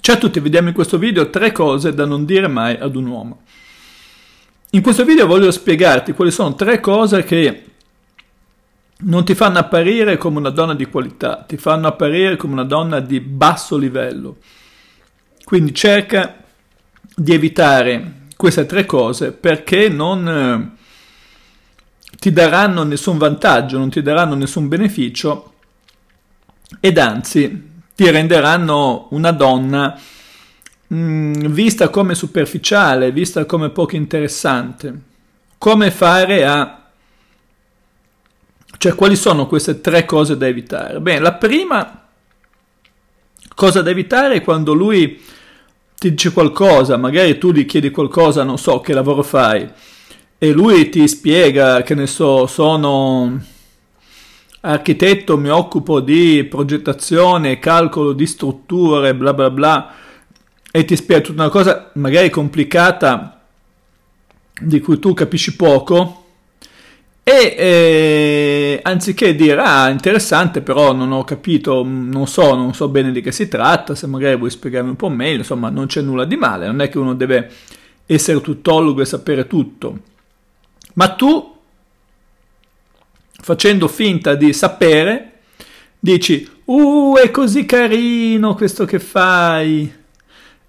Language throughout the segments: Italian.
Ciao a tutti, vediamo in questo video tre cose da non dire mai ad un uomo. In questo video voglio spiegarti quali sono tre cose che non ti fanno apparire come una donna di qualità, ti fanno apparire come una donna di basso livello. Quindi cerca di evitare queste tre cose perché non eh, ti daranno nessun vantaggio, non ti daranno nessun beneficio ed anzi ti renderanno una donna mh, mm, vista come superficiale, vista come poco interessante. Come fare a... Cioè, quali sono queste tre cose da evitare? Bene, la prima cosa da evitare è quando lui ti dice qualcosa, magari tu gli chiedi qualcosa, non so che lavoro fai, e lui ti spiega, che ne so, sono architetto, mi occupo di progettazione, calcolo di strutture, bla bla bla, e ti spiega tutta una cosa magari complicata di cui tu capisci poco, e eh, anziché dire ah interessante però non ho capito non so non so bene di che si tratta se magari vuoi spiegarmi un po' meglio insomma non c'è nulla di male non è che uno deve essere tuttologo e sapere tutto. Ma tu facendo finta di sapere, dici, uh, è così carino questo che fai.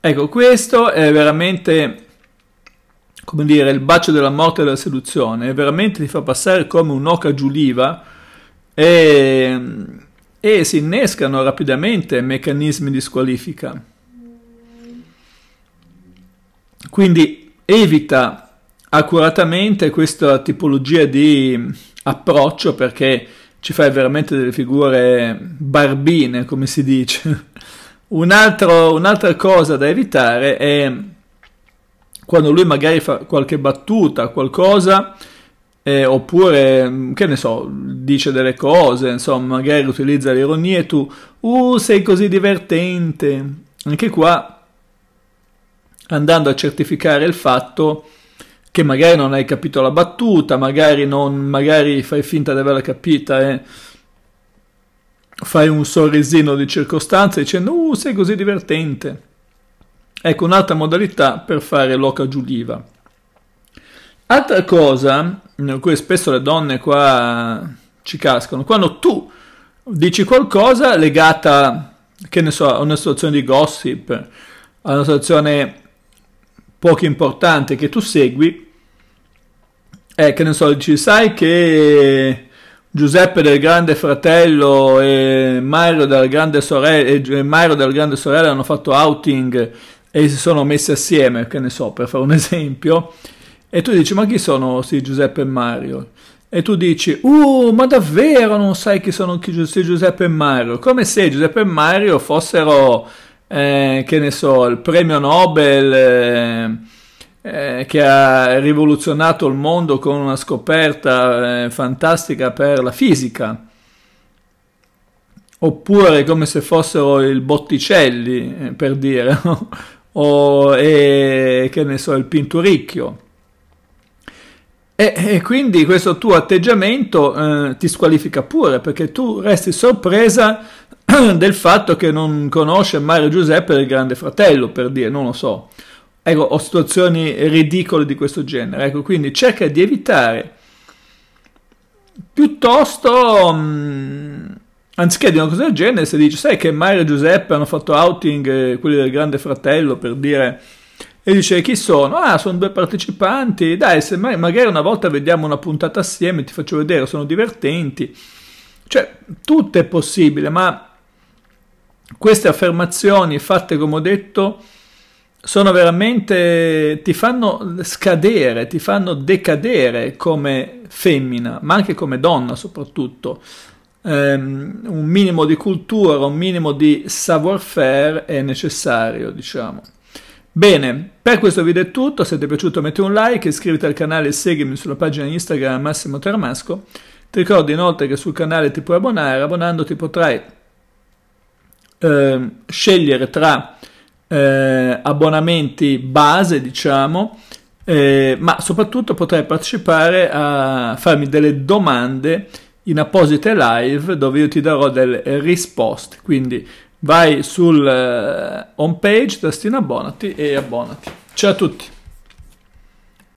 Ecco, questo è veramente, come dire, il bacio della morte e della seduzione, veramente ti fa passare come un'oca giuliva e, e si innescano rapidamente meccanismi di squalifica. Quindi evita accuratamente questa tipologia di approccio perché ci fai veramente delle figure barbine, come si dice. Un altro, un'altra cosa da evitare è quando lui magari fa qualche battuta, qualcosa, eh, oppure, che ne so, dice delle cose, insomma, magari utilizza l'ironia e tu, uh, sei così divertente. Anche qua, andando a certificare il fatto che magari non hai capito la battuta, magari, non, magari fai finta di averla capita e fai un sorrisino di circostanza dicendo uh sei così divertente. Ecco un'altra modalità per fare l'oca giuliva. Altra cosa, in cui spesso le donne qua ci cascano, quando tu dici qualcosa legata, che ne so, a una situazione di gossip, a una situazione poco importante che tu segui, eh, che ne so, dici, sai che Giuseppe del Grande Fratello e Mario della Grande Sorella, e Mario della Grande Sorella hanno fatto outing e si sono messi assieme, che ne so, per fare un esempio, e tu dici, ma chi sono sì, Giuseppe e Mario? E tu dici, uh, ma davvero non sai chi sono chi, Giuseppe e Mario? Come se Giuseppe e Mario fossero, eh, che ne so, il premio Nobel... Eh, eh, che ha rivoluzionato il mondo con una scoperta eh, fantastica per la fisica, oppure come se fossero il Botticelli, eh, per dire, o e, che ne so, il Pinturicchio. E, e quindi questo tuo atteggiamento eh, ti squalifica pure, perché tu resti sorpresa del fatto che non conosce Mario Giuseppe del Grande Fratello, per dire, non lo so ecco, o situazioni ridicole di questo genere. Ecco, quindi cerca di evitare piuttosto, mh, mm, anziché di una cosa del genere, se dice, sai che Mario e Giuseppe hanno fatto outing, eh, quelli del Grande Fratello, per dire, e dice chi sono? Ah, sono due partecipanti, dai, se mai, magari una volta vediamo una puntata assieme, ti faccio vedere, sono divertenti. Cioè, tutto è possibile, ma queste affermazioni fatte, come ho detto, sono veramente, ti fanno scadere, ti fanno decadere come femmina, ma anche come donna soprattutto. Um, un minimo di cultura, un minimo di savoir-faire è necessario, diciamo. Bene, per questo video è tutto, se ti è piaciuto metti un like, iscriviti al canale e seguimi sulla pagina Instagram Massimo Termasco. Ti ricordo inoltre che sul canale ti puoi abbonare, abbonandoti potrai eh, scegliere tra eh, abbonamenti base, diciamo, eh, ma soprattutto potrai partecipare a farmi delle domande in apposite live dove io ti darò delle risposte. Quindi vai sul eh, home page, tastino abbonati e abbonati. Ciao a tutti!